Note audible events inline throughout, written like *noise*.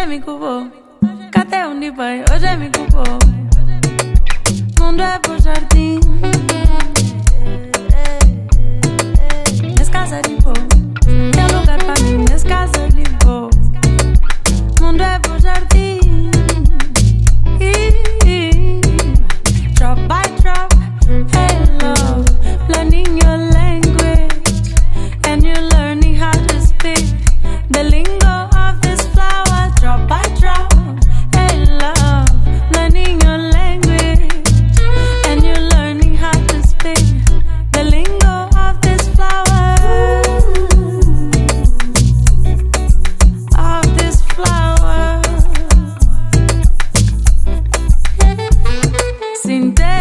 Hoje me culpou. Cadê onde vai? Hoje me culpou. Mundo é jardim.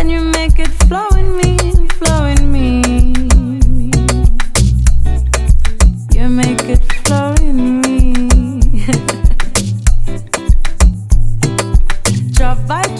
and you make it flow in me, flow in me. You make it flow in me. *laughs* Drop.